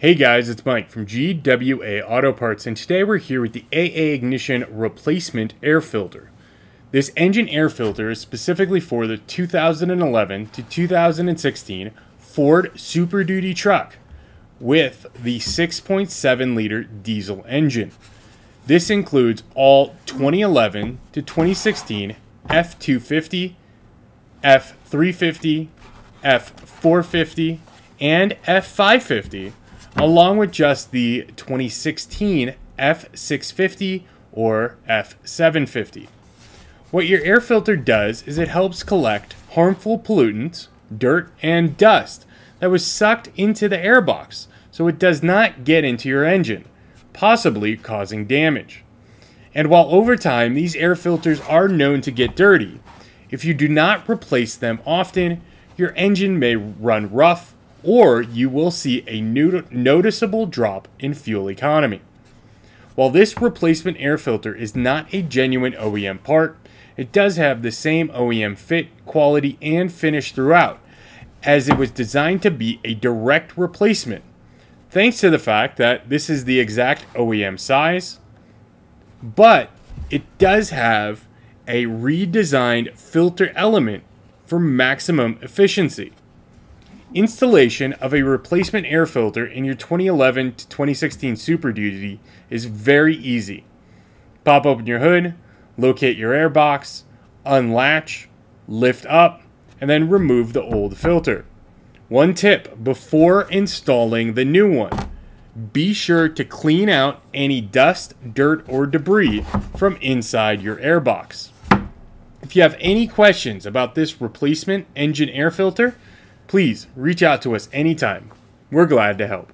Hey guys, it's Mike from GWA Auto Parts, and today we're here with the AA Ignition Replacement Air Filter. This engine air filter is specifically for the 2011 to 2016 Ford Super Duty truck with the 6.7 liter diesel engine. This includes all 2011 to 2016 F250, F350, F450, and F550, along with just the 2016 F650 or F750. What your air filter does is it helps collect harmful pollutants, dirt, and dust that was sucked into the airbox so it does not get into your engine, possibly causing damage. And while over time these air filters are known to get dirty, if you do not replace them often, your engine may run rough or you will see a noticeable drop in fuel economy. While this replacement air filter is not a genuine OEM part, it does have the same OEM fit, quality, and finish throughout, as it was designed to be a direct replacement, thanks to the fact that this is the exact OEM size, but it does have a redesigned filter element for maximum efficiency. Installation of a replacement air filter in your 2011 to 2016 Super Duty is very easy. Pop open your hood, locate your air box, unlatch, lift up, and then remove the old filter. One tip before installing the new one be sure to clean out any dust, dirt, or debris from inside your air box. If you have any questions about this replacement engine air filter, please reach out to us anytime. We're glad to help.